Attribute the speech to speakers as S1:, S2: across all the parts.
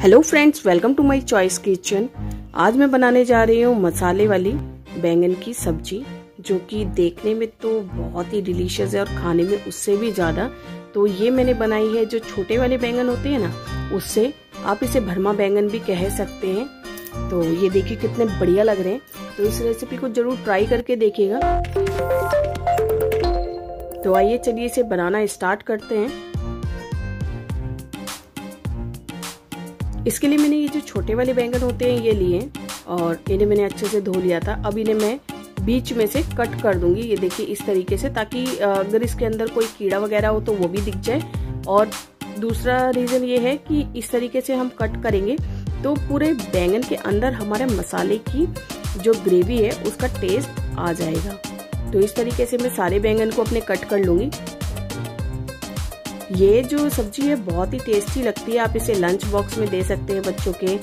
S1: Hello friends welcome to my choice kitchen आज मैं बनाने जा रही हूँ मसाले वाली बैंगन की सब्ज़ी, जो कि देखने में तो बहुत ही डिलीशियस है और खाने में उससे भी ज़्यादा। तो ये मैंने बनाई है, जो छोटे वाले बैंगन होते हैं ना, उससे आप इसे भरमा बैंगन भी कह सकते हैं। तो ये देखिए कितने बढ़िया लग रहे हैं। तो इस रेसिपी को ज़रूर ट्राई करके देखिएगा। तो आइए चलिए इसे बनाना स्टार्ट करते हैं। इसके लिए मैंने ये जो छोटे वाले बैंगन होते हैं, ये लिए और इन्हें मैंने अच्छे से धो लिया था। अब इन्हें मैं बीच में से कट कर दूँगी। ये देखिए, इस तरीके से, ताकि अगर इसके अंदर कोई कीड़ा वगैरह हो तो वो भी दिख जाए। और दूसरा रीज़न ये है कि इस तरीके से हम कट करेंगे तो पूरे बैंगन के अंदर हमारे मसाले की जो ग्रेवी है, उसका टेस्ट आ जाएगा। तो इस तरीके से मैं सारे बैंगन को अपने कट कर लूँगी। ये जो सब्ज़ी है, बहुत ही टेस्टी लगती है। आप इसे लंच बॉक्स में दे सकते हैं बच्चों के,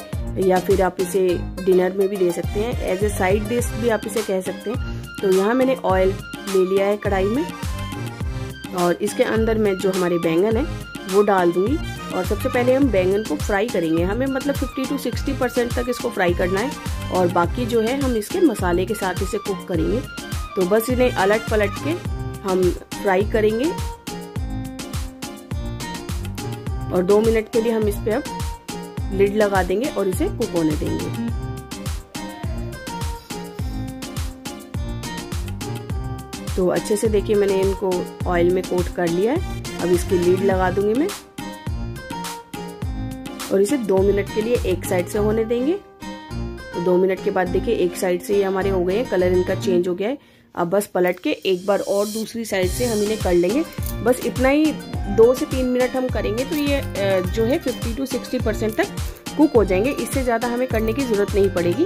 S1: या फिर आप इसे डिनर में भी दे सकते हैं। एज ए साइड डिश भी आप इसे कह सकते हैं। तो यहाँ मैंने ऑयल ले लिया है कढ़ाई में। और इसके अंदर मैं जो हमारे बैंगन है, वो डाल दूँगी। और सबसे पहले हम बैंगन को फ्राई करेंगे। हमें मतलब 50 टू 60 परसेंट तक इसको फ्राई करना है। और बाकी जो है, हम इसके मसाले के साथ इसे कुक करेंगे। तो बस इन्हें अलट पलट के हम फ्राई करेंगे। और दो मिनट के लिए हम इस पर अब लिड लगा देंगे और इसे कुक होने देंगे। तो अच्छे से देखिए मैंने इनको ऑयल में कोट कर लिया है। अब इसकी लीड लगा दूँगी मैं। और इसे दो मिनट के लिए एक साइड से होने देंगे। तो दो मिनट के बाद देखिए एक साइड से ये हमारे हो गए हैं। कलर इनका चेंज हो गया है। अब बस पलट के एक बार और दूसरी साइड से हम इन्हें कर लेंगे। बस इतना ही, दो से तीन मिनट हम करेंगे तो ये जो है 50 टू 60 परसेंट तक कुक हो जाएँगे। इससे ज़्यादा हमें करने की ज़रूरत नहीं पड़ेगी।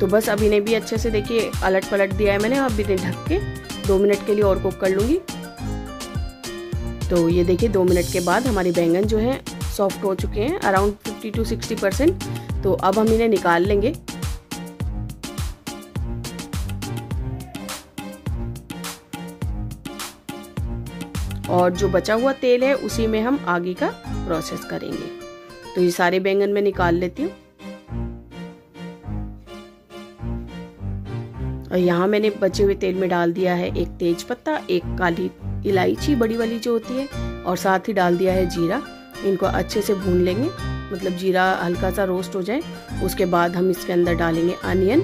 S1: तो बस अब इन्हें भी अच्छे से देखिए, अलट पलट दिया है मैंने, अब इन्हें ढक के दो मिनट के लिए और कुक कर लूँगी। तो ये देखिए, दो मिनट के बाद हमारे बैंगन जो है सॉफ्ट हो चुके हैं around fifty to sixty percent तो अब हम इन्हें निकाल लेंगे। और जो बचा हुआ तेल है, उसी में हम आगे का प्रोसेस करेंगे। तो ये सारे बैंगन में निकाल लेती हूँ। और यहाँ मैंने बचे हुए तेल में डाल दिया है एक तेज पत्ता एक काली इलायची, बड़ी वाली जो होती है, और साथ ही डाल दिया है जीरा। इनको अच्छे से भून लेंगे मतलब जीरा हल्का सा रोस्ट हो जाए। उसके बाद हम इसके अंदर डालेंगे अनियन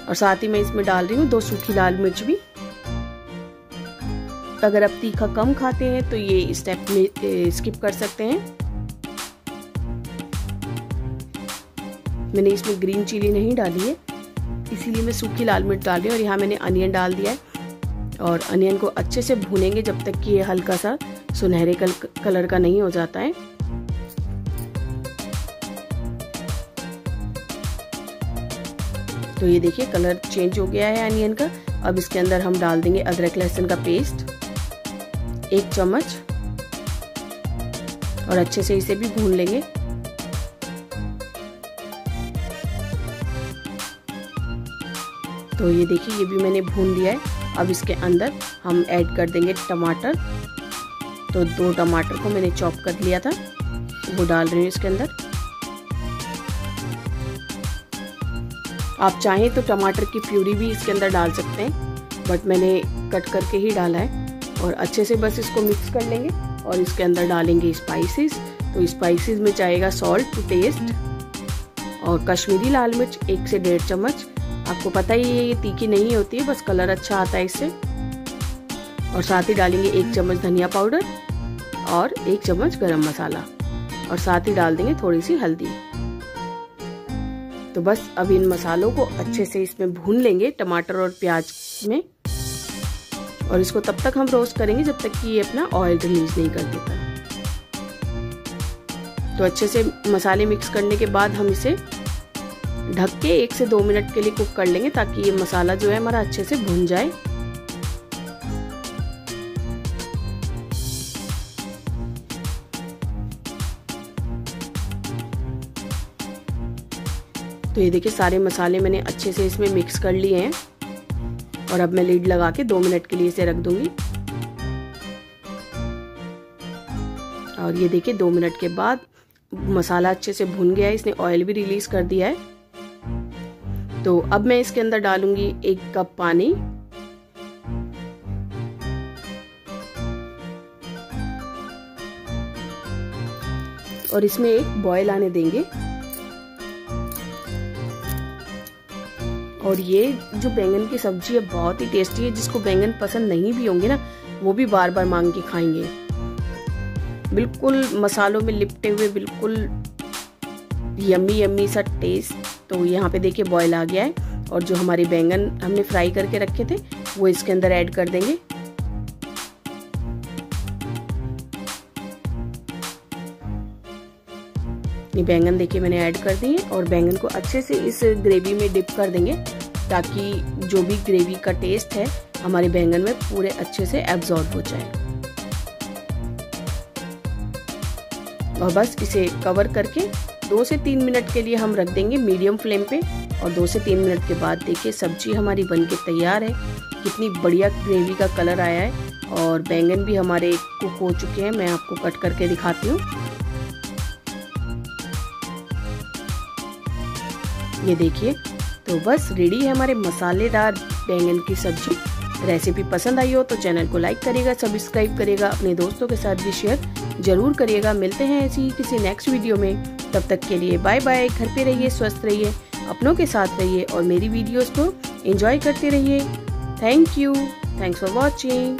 S1: और साथ ही मैं इसमें डाल रही हूँ दो सूखी लाल मिर्च भी। अगर आप तीखा कम खाते हैं तो ये स्टेप में स्किप कर सकते हैं। मैंने इसमें ग्रीन चिली नहीं डाली है। इसीलिए मैं सूखी लाल मिर्च डाल रही हूँ और यहाँ मैंने अनियन डाल दिया है। और अनियन को अच्छे से भूनेंगे जब तक कि ये हल्का सा सुनहरे कल, कलर का नहीं हो जाता है। तो ये देखिए कलर चेंज हो गया है अनियन का। अब इसके अंदर हम डाल देंगे अदरक लहसुन का पेस्ट एक चम्मच। और अच्छे से इसे भी भून लेंगे। तो ये देखिए, ये भी मैंने भून दिया है। अब इसके अंदर हम ऐड कर देंगे टमाटर। तो दो टमाटर को मैंने चॉप कर लिया था। वो डाल रही हूँ इसके अंदर। आप चाहें तो टमाटर की प्यूरी भी इसके अंदर डाल सकते हैं, बट मैंने कट करके ही डाला है। और अच्छे से बस इसको मिक्स कर लेंगे और इसके अंदर डालेंगे स्पाइसेस तो स्पाइसेस में जाएगा सॉल्ट टू टेस्ट और कश्मीरी लाल मिर्च, एक से डेढ़ चम्मच। आपको पता ही है, ये तीखी नहीं होती है, बस कलर अच्छा आता है इससे। और साथ ही डालेंगे एक चम्मच धनिया पाउडर और एक चम्मच गरम मसाला। और साथ ही डाल देंगे थोड़ी सी हल्दी। तो बस अब इन मसालों को अच्छे से इसमें भून लेंगे टमाटर और प्याज में। और इसको तब तक हम रोस्ट करेंगे जब तक कि ये अपना ऑयल रिलीज़ नहीं कर देता। तो अच्छे से मसाले मिक्स करने के बाद हम इसे ढक के एक से दो मिनट के लिए कुक कर लेंगे ताकि ये मसाला जो है हमारा अच्छे से भुन जाए। तो ये देखिए सारे मसाले मैंने अच्छे से इसमें मिक्स कर लिए हैं। और अब मैं लीड लगा के दो मिनट के लिए इसे रख दूँगी। और ये देखिए, दो मिनट के बाद मसाला अच्छे से भुन गया है, इसने ऑयल भी रिलीज़ कर दिया है। तो अब मैं इसके अंदर डालूँगी एक कप पानी। और इसमें एक बॉयल आने देंगे। और ये जो बैंगन की सब्ज़ी है, बहुत ही टेस्टी है। जिसको बैंगन पसंद नहीं भी होंगे ना, वो भी बार बार मांग के खाएँगे। बिल्कुल मसालों में लिपटे हुए, बिल्कुल यम्मी यम्मी सा टेस्ट तो यहाँ पे देखिए बॉयल आ गया है। और जो हमारे बैंगन हमने फ्राई करके रखे थे, वो इसके अंदर ऐड कर देंगे। ये बैंगन देखिए मैंने ऐड कर दिए और बैंगन को अच्छे से इस ग्रेवी में डिप कर देंगे ताकि जो भी ग्रेवी का टेस्ट है, हमारे बैंगन में पूरे अच्छे से एब्जॉर्ब हो जाए। और बस इसे कवर करके दो से तीन मिनट के लिए हम रख देंगे मीडियम फ्लेम पे और दो से तीन मिनट के बाद देखिए सब्ज़ी हमारी बन के तैयार है। कितनी बढ़िया ग्रेवी का कलर आया है और बैंगन भी हमारे कुक हो चुके हैं। मैं आपको कट करके दिखाती हूँ। ये देखिए। तो बस रेडी है हमारे मसालेदार बैंगन की सब्ज़ी। रेसिपी पसंद आई हो तो चैनल को लाइक करिएगा, सब्सक्राइब करिएगा, अपने दोस्तों के साथ भी शेयर ज़रूर करिएगा। मिलते हैं ऐसी किसी नेक्स्ट वीडियो में। तब तक के लिए बाय बाय घर पे रहिए, स्वस्थ रहिए, अपनों के साथ रहिए और मेरी वीडियोस को एंजॉय करते रहिए। Thank you thanks for watching